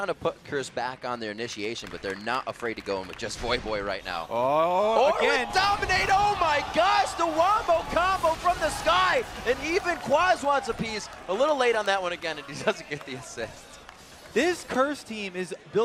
trying to put Curse back on their initiation, but they're not afraid to go in with just Voyboy right now. Oh, Or again. with Dominate, oh my gosh, the Wombo combo from the sky, and even Quas wants a piece. A little late on that one again, and he doesn't get the assist. This Curse team is built